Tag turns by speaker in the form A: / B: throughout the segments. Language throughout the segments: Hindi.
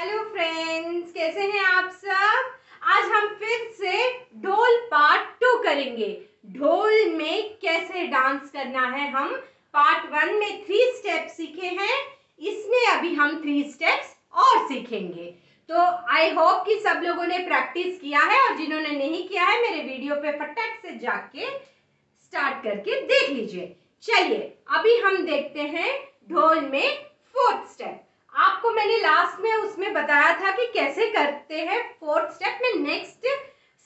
A: हेलो फ्रेंड्स कैसे हैं आप सब? आज हम फिर से ढोल पार्ट टू करेंगे। ढोल में कैसे डांस करना है हम? पार्ट वन में थ्री स्टेप सीखे हैं। इसमें अभी हम थ्री स्टेप्स और सीखेंगे। तो आई होप कि सब लोगों ने प्रैक्टिस किया है और जिन्होंने नहीं किया है, मेरे वीडियो पे फटक से जाके स्टार्ट करके देख लीजिए। चलिए, अभी हम देखते हैं ढोल में फोर्थ स्टेप आपको मैंने लास्ट में उसमें बताया था कि कैसे करते हैं फोर्थ स्टेप में नेक्स्ट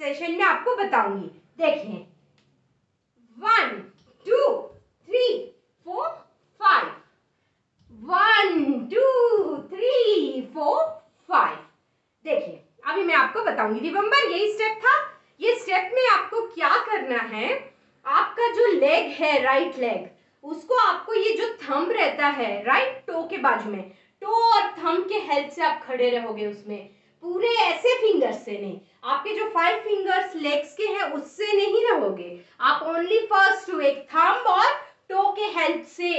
A: सेशन में आपको बताऊँगी। देखिए one two three four five one two three four five देखिए अभी मैं आपको बताऊँगी। रिमेम्बर यही स्टेप था। ये स्टेप में आपको क्या करना है? आपका जो लेग है राइट लेग उसको आपको ये जो थंब रहता है राइट टो के बाजू में टो और थंब के हेल्प से आप खड़े रहोगे उसमें। पूरे ऐसे फिंगर्स से नहीं। आपके जो फाइव फिंगर्स लेग्स के हैं, उससे नहीं रहोगे। आप ओनली फ़र्स्ट एक थंब और टो के हेल्प से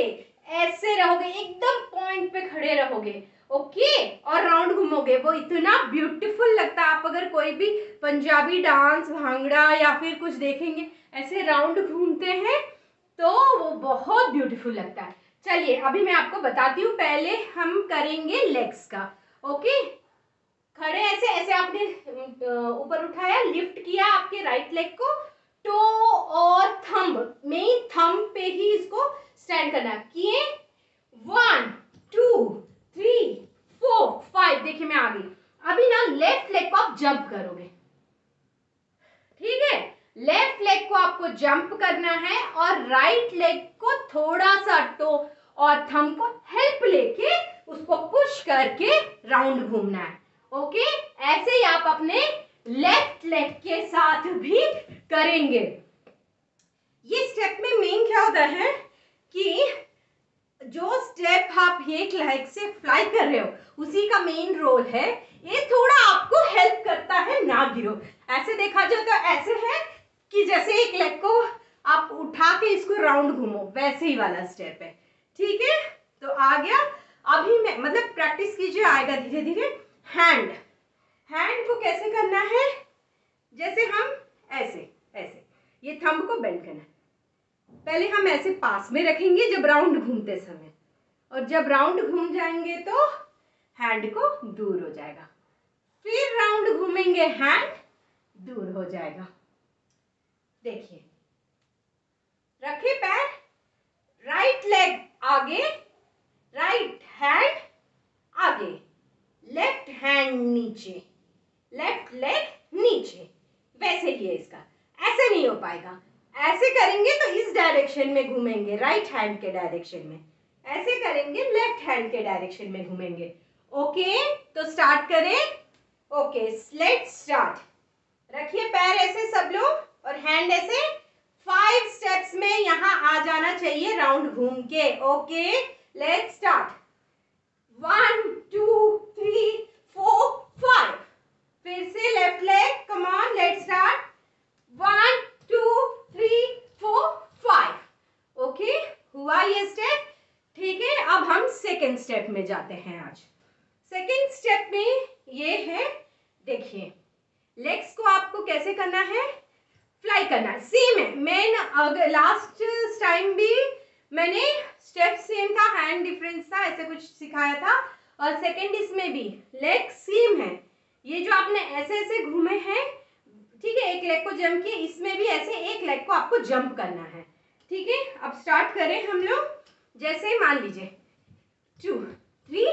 A: ऐसे रहोगे, एकदम पॉइंट पे खड़े रहोगे। ओके और राउंड घूमोगे। वो इतना ब्यूटीफुल लगता है। आप अगर कोई भी पंजाबी डांस भांगड़ा या फिर कुछ देखेंगे, ऐसे राउंड घूमते हैं तो वो बहुत ब्यूटीफुल लगता है। चलिए, अभी मैं आपको बताती हूँ, पहले हम करेंगे लेग्स का। ओके खड़े ऐसे ऐसे आपने ऊपर उठाया लिफ्ट किया आपके राइट लेग को टो और थंब मेन थंब पे ही इसको स्टैंड करना किए one two three four five देखिए मैं आ गई अभी ना लेफ़्ट लेग को आप जंप करोगे ठीक है लेफ़्ट लेग को आपको जंप करना है और राइट लेग को थोड़ा सा टो थम को हेल्प लेके उसको पुश करके राउंड घूमना है। ओके ऐसे ही आप अपने लेफ़्ट लेग के साथ भी करेंगे। ये स्टेप में मेन क्या होता है? कि जो स्टेप आप एक लेग से फ्लाई कर रहे हो, उसी का मेन रोल है, ये थोड़ा आपको हेल्प करता है ना गिरो। ऐसे देखा जाए तो ऐसे है कि जैसे एक लेग को आप उठा के इसको राउंड घूमो, वैसे ही वाला स्टेप है। ठीक है? तो आ गया। अभी मैं मतलब प्रैक्टिस कीजिए, आएगा धीरे धीरे। हैंड हैंड को कैसे करना है? जैसे हम, ऐसे ऐसे। ये थंब को बेंड करना है। पहले हम ऐसे पास में रखेंगे जब राउंड घूमते समय। और जब राउंड घूम जाएँगे तो हैंड को दूर हो जाएगा। फिर राउंड घूमेंगे हैंड दूर हो जाएगा। देखिए। रखे पैर राइट लेग आगे राइट हैंड आगे लेफ़्ट हैंड नीचे। लेफ़्ट लेग नीचे। वैसे ही है इसका। ऐसे नहीं हो पाएगा। ऐसे करेंगे तो इस डायरेक्शन में घूमेंगे राइट हैंड के डायरेक्शन में। ऐसे करेंगे लेफ़्ट हैंड के डायरेक्शन में घूमेंगे। ओके तो स्टार्ट करें। ओके लेट स्टार्ट रखिए पैर ऐसे सब लोग और हैंड ऐसे। फाइव स्टेप्स में यहाँ आ जाना चाहिए राउंड घूम के। Okay let start one two three four five फिर से left leg come on let start one two three four five okay हुआ ये स्टेप ठीक है, अब हम सेकेंड स्टेप में जाते हैं आज. सेकेंड स्टेप में ये है, देखिए लेग्स को आपको कैसे करना है? फ्लाई करना है. सेम है. मैं लास्ट टाइम भी मैंने स्टेप सेम था हैंड डिफरेंस था, ऐसे कुछ सिखाया था. और सेकेंड इसमें भी लेग सेम है। ये जो आपने ऐसे ऐसे घूमे हैं, ठीक है, एक लेग को जंप किए, इसमें भी ऐसे एक लेग को आपको जंप करना है। ठीक है, अब स्टार्ट करें हम लोग, जैसे मान लीजिए two three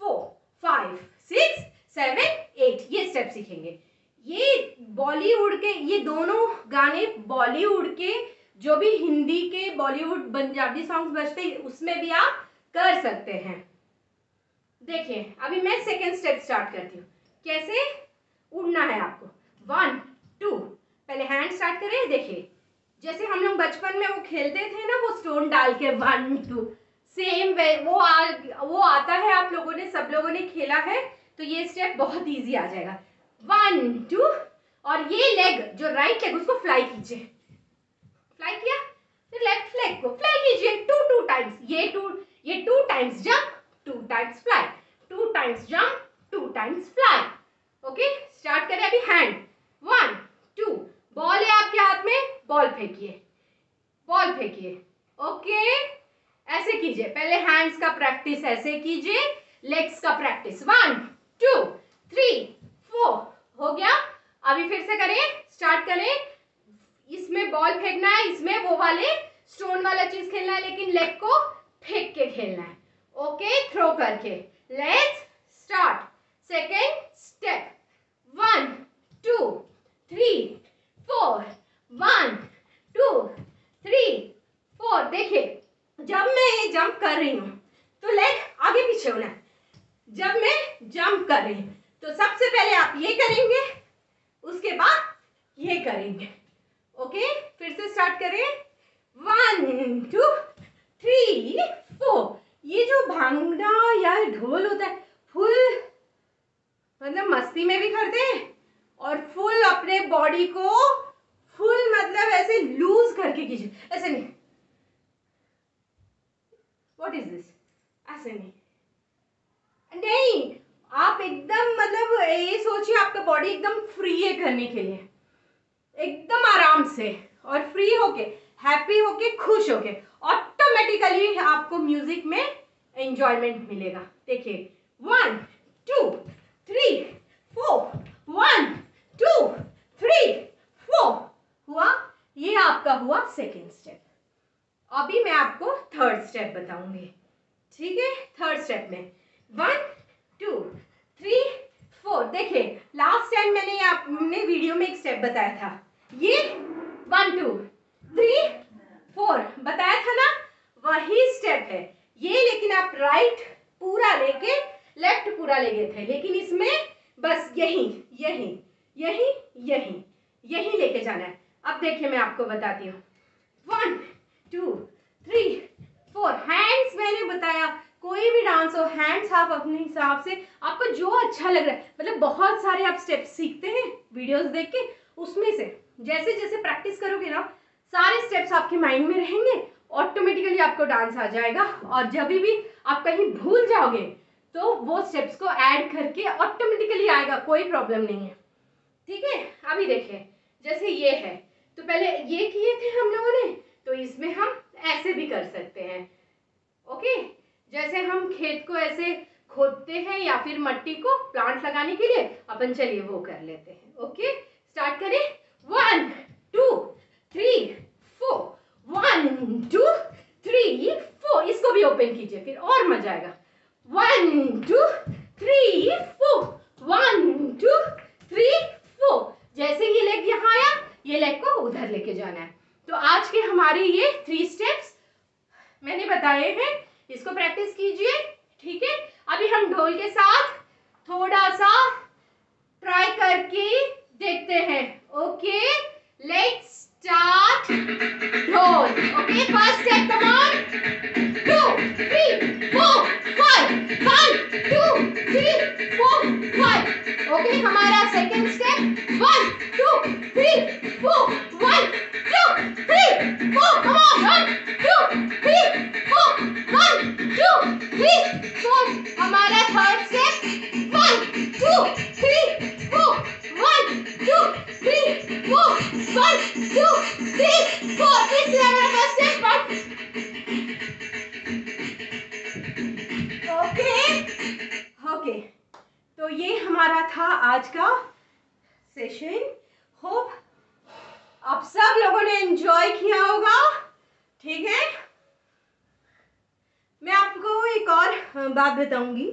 A: four five six seven eight ये स्टेप सीखेंगे। ये बॉलीवुड के, ये दोनों गाने बॉलीवुड के, जो भी हिंदी के बॉलीवुड पंजाबी सॉन्ग्स बजते हैं, उसमें भी आप कर सकते हैं। देखिए, अभी मैं सेकेंड स्टेप स्टार्ट करती हूँ। कैसे? उड़ना है आपको। वन टू पहले हैंड स्टार्ट करें, देखिए। जैसे हम लोग बचपन में वो खेलते थे ना, वो स्टोन डाल के वन टू सेम वे वो आ, वो आता है आप लोगों ने, सब लोगों ने खेला है तो ये स्टेप बहुत इजी आ जाएगा। वन टू और ये लेग जो राइट लेग उसको फ्लाई कीजिए। फ्लाई किया? फिर लेफ़्ट लेग को फ्लाई कीजिए टू टू टाइम्स ये टू ये two times jump two times fly, two times jump, two times fly. Okay, start करें अभी हैंड। वन, टू, बॉल है आपके हाथ में, बॉल फेंकिए बॉल फेंकिए। ओके, ऐसे कीजिए, पहले हैंड्स का प्रैक्टिस ऐसे कीजिए लेग्स का practice one, two three four हो गया। अभी फिर से करें स्टार्ट करें। इसमें बॉल फेंकना है, इसमें वो वाले स्टोन वाला चीज़ खेलना है, लेकिन लेग को फेंक के खेलना है। ओके थ्रो करके. Let's start second step one two three four one two three four देखिए, जब मैं ये जंप कर रही हूँ तो लेग आगे पीछे होना जब मैं जंप कर रही हूँ तो सबसे पहले आप ये करेंगे, उसके बाद ये करेंगे। ओके फिर से स्टार्ट करें। वन टू थ्री फोर ये जो भांगड़ा या ढोल होता है, फुल मतलब मस्ती में भी करते हैं और फुल अपने बॉडी को फुल मतलब ऐसे लूज करके कीजिए ऐसे नहीं। व्हाट इज़ दिस ऐसे नहीं। नहीं, आप एकदम मतलब ये सोचिए, आपका बॉडी एकदम फ्री है करने के लिए। एकदम आराम से और फ्री होके हैप्पी होके, खुश होके। ऑटोमेटिकली आपको म्यूज़िक में एंजॉयमेंट मिलेगा। देखिए one two three four one two three four हुआ, ये आपका हुआ सेकेंड स्टेप अभी मैं आपको थर्ड स्टेप बताऊँगी। ठीक है? थर्ड स्टेप में। वन टू थ्री फोर देखिए लास्ट टाइम मैंने आपने वीडियो में एक स्टेप बताया था। ये वन टू थ्री फोर बताया था ना? वही स्टेप है। ये लेकिन आप राइट पूरा लेके लेफ़्ट पूरा ले गए थे। लेकिन इसमें बस यही यही यही यही यही लेके जाना है। अब देखिए मैं आपको बताती हूँ। One two three four hands मैंने बताया। कोई भी डांस हो हैंड्स आप अपने हिसाब से, आपको जो अच्छा लग रहा है मतलब बहुत सारे आप स्टेप सीखते हैं वीडियोस देख के, उसमें से जैसे जैसे प्रैक्टिस करोगे ना, सारे स्टेप्स आपके माइंड में रहेंगे ऑटोमेटिकली आपको डांस आ जाएगा। और जब भी आप कहीं भूल जाओगे तो वो स्टेप्स को ऐड करके ऑटोमेटिकली आएगा, कोई प्रॉब्लम नहीं है। ठीक है? अभी देखिए, जैसे ये है तो पहले ये किए थे हम लोगों ने तो इसमें हम ऐसे भी कर सकते हैं। ओके? जैसे हम खेत को ऐसे खोदते हैं या फिर मट्टी को प्लांट लगाने के लिए, अपन चलिए वो कर लेते हैं। ओके? स्टार्ट करें। One two three one two three four इसको भी ओपन कीजिए, फिर और मज़ा आएगा. One two three four one two three four जैसे ये लेग यहाँ आया, ये लेग को उधर लेके जाना है. तो आज के हमारे ये थ्री स्टेप्स मैंने बताए हैं. इसको प्रैक्टिस कीजिए, ठीक है? अभी हम ढोल के साथ थोड़ा सा ट्राई करके देखते हैं. Okay let's start dhol okay first step come on two three four five one two three four five okay हमारा second step one two three four one two three four come on one two three four one two three four हमारा third step one two three four one two three first step okay okay तो ये हमारा था आज का सेशन होप आप सब लोगों ने एंजॉय किया होगा। ठीक है? मैं आपको एक और बात बताऊँगी।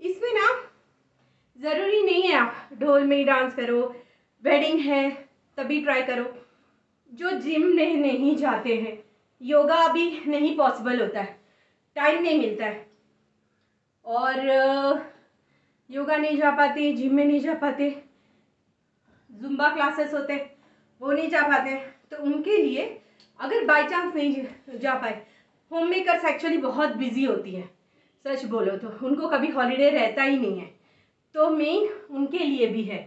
A: इसमें ना ज़रूरी नहीं है आप ढोल में ही डांस करो। वेडिंग है। तभी ट्राई करो। जो जिम में नहीं जाते हैं योगा अभी नहीं पॉसिबल होता है। टाइम नहीं मिलता है। और योगा नहीं जा पाते जिम में नहीं जा पाते जुम्बा क्लासेस होते वो नहीं जा पाते तो उनके लिए अगर बाई चांस नहीं जा पाए होम मेकर्स एक्चुअली बहुत बिज़ी होती है। सच बोलो तो उनको कभी हॉलीडे रहता ही नहीं है। तो मेन उनके लिए भी है।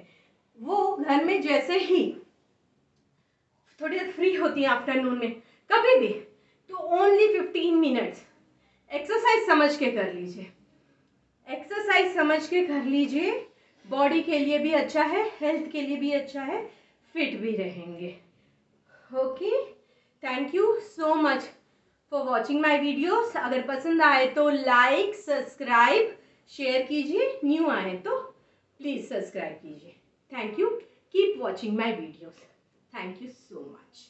A: वो घर में जैसे ही थोड़ी देर फ्री होती है आफ्टरनून में। कभी भी। तो ओनली फिफ्टीन मिनट्स एक्सरसाइज समझ के कर लीजिए। एक्सरसाइज समझ के कर लीजिए। बॉडी के लिए भी अच्छा है हेल्थ के लिए भी अच्छा है। फिट भी रहेंगे। Okay thank you so much for watching my videos अगर पसंद आए तो लाइक सब्सक्राइब शेयर कीजिए। न्यू आए तो प्लीज़ सब्सक्राइब कीजिए। Thank you keep watching my videos thank you so much